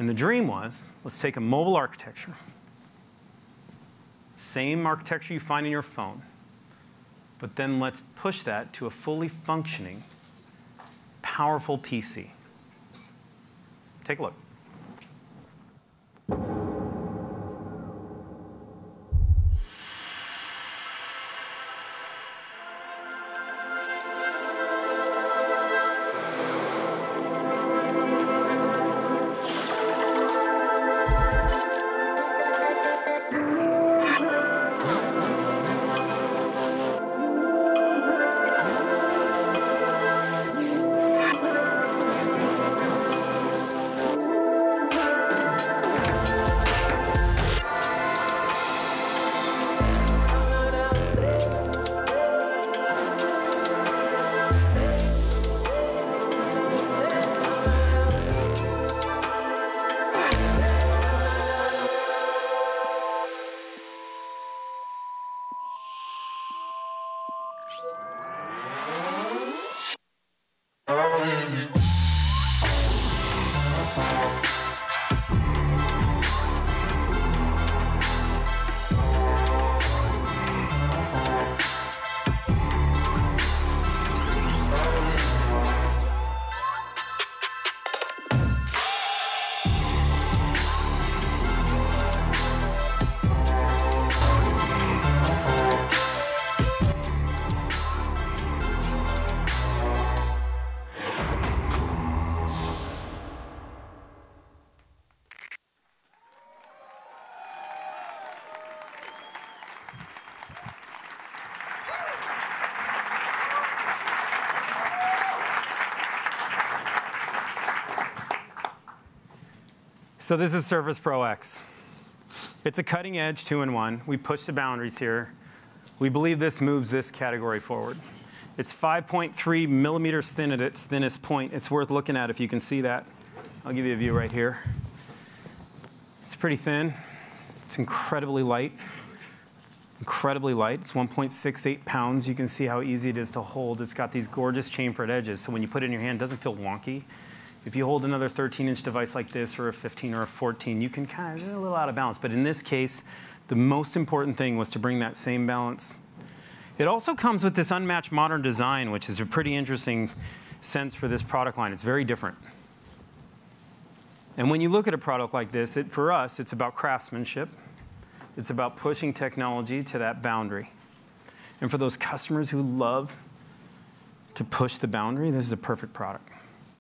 And the dream was, let's take a mobile architecture, same architecture you find in your phone, but then let's push that to a fully functioning, powerful PC. Take a look. Música So this is Surface Pro X. It's a cutting edge two-in-one. We push the boundaries here. We believe this moves this category forward. It's 5.3 millimeters thin at its thinnest point. It's worth looking at if you can see that. I'll give you a view right here. It's pretty thin. It's incredibly light. Incredibly light. It's 1.68 pounds. You can see how easy it is to hold. It's got these gorgeous chamfered edges, so when you put it in your hand, it doesn't feel wonky. If you hold another 13-inch device like this, or a 15 or a 14, you can kind of get a little out of balance. But in this case, the most important thing was to bring that same balance. It also comes with this unmatched modern design, which is a pretty interesting sense for this product line. It's very different. And when you look at a product like this, it, for us, it's about craftsmanship. It's about pushing technology to that boundary. And for those customers who love to push the boundary, this is a perfect product.